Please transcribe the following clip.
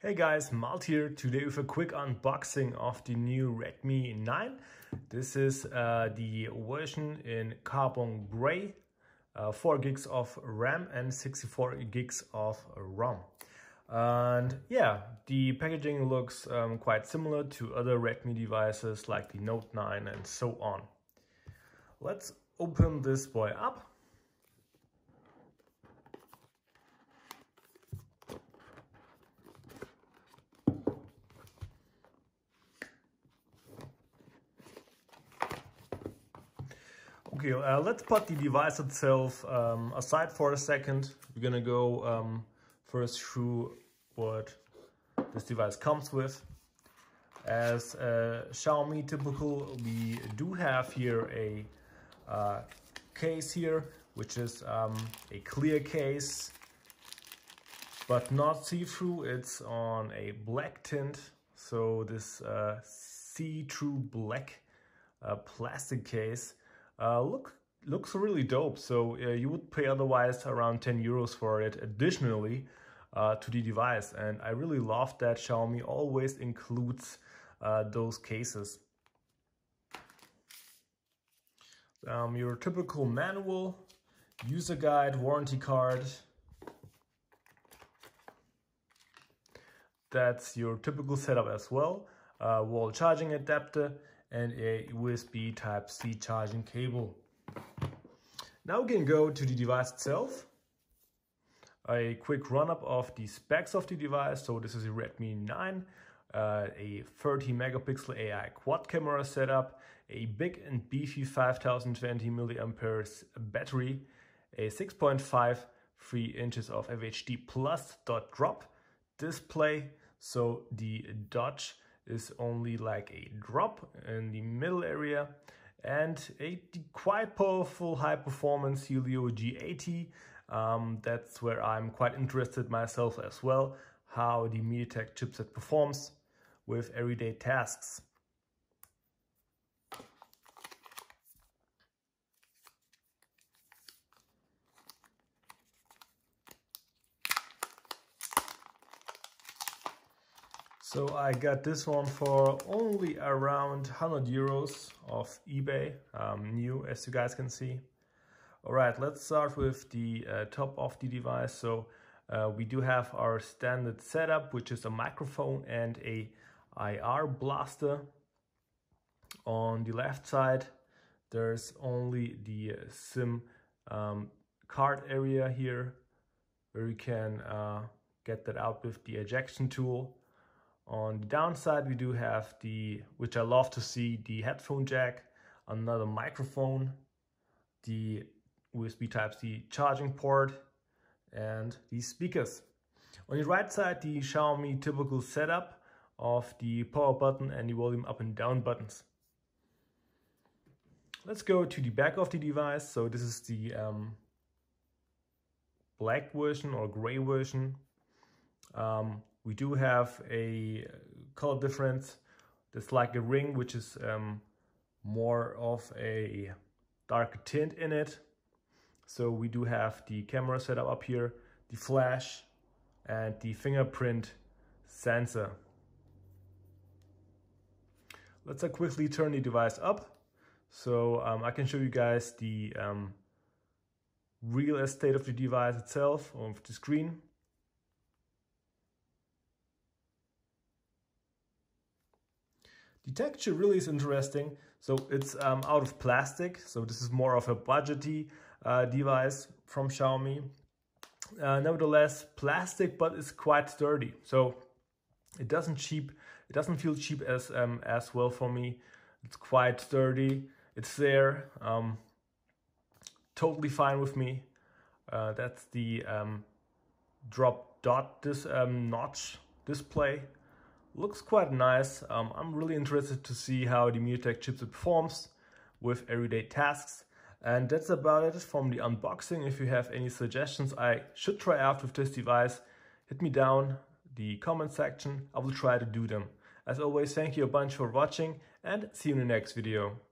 Hey guys, Malt here, today with a quick unboxing of the new Redmi 9. This is uh, the version in carbon gray, uh, 4 gigs of RAM and 64 gigs of ROM. And yeah, the packaging looks um, quite similar to other Redmi devices like the Note 9 and so on. Let's open this boy up. Okay, uh, let's put the device itself um, aside for a second. We're gonna go um, first through what this device comes with. As uh, Xiaomi typical, we do have here a uh, case here, which is um, a clear case, but not see-through. It's on a black tint, so this uh, see-through black uh, plastic case uh, look looks really dope. So uh, you would pay otherwise around 10 euros for it additionally uh, to the device. And I really love that Xiaomi always includes uh, those cases. Um, your typical manual, user guide, warranty card. That's your typical setup as well. Uh, wall charging adapter and a USB Type-C charging cable. Now we can go to the device itself. A quick run-up of the specs of the device. So this is a Redmi 9, uh, a 30 megapixel AI quad camera setup, a big and beefy 5020 milliamperes battery, a 6.53 inches of FHD plus dot drop display. So the dodge is only like a drop in the middle area and a quite powerful high performance Helio G80. Um, that's where I'm quite interested myself as well, how the MediaTek chipset performs with everyday tasks. So I got this one for only around 100 euros of eBay, um, new as you guys can see. All right, let's start with the uh, top of the device. So uh, we do have our standard setup, which is a microphone and a IR blaster. On the left side, there's only the SIM um, card area here, where you can uh, get that out with the ejection tool. On the downside, we do have the, which I love to see, the headphone jack, another microphone, the USB Type-C charging port, and these speakers. On the right side, the Xiaomi typical setup of the power button and the volume up and down buttons. Let's go to the back of the device. So this is the um, black version or gray version. Um, we do have a color difference. There's like a ring, which is um, more of a dark tint in it. So we do have the camera setup up here, the flash, and the fingerprint sensor. Let's uh, quickly turn the device up. So um, I can show you guys the um, real estate of the device itself, of the screen. The texture really is interesting. So it's um, out of plastic. So this is more of a budgety uh, device from Xiaomi. Uh, nevertheless, plastic, but it's quite sturdy. So it doesn't cheap. It doesn't feel cheap as um, as well for me. It's quite sturdy. It's there. Um, totally fine with me. Uh, that's the um, drop dot this um, notch display looks quite nice. Um, I'm really interested to see how the MediaTek chipset performs with everyday tasks. And that's about it from the unboxing. If you have any suggestions I should try out with this device, hit me down the comment section. I will try to do them. As always, thank you a bunch for watching and see you in the next video.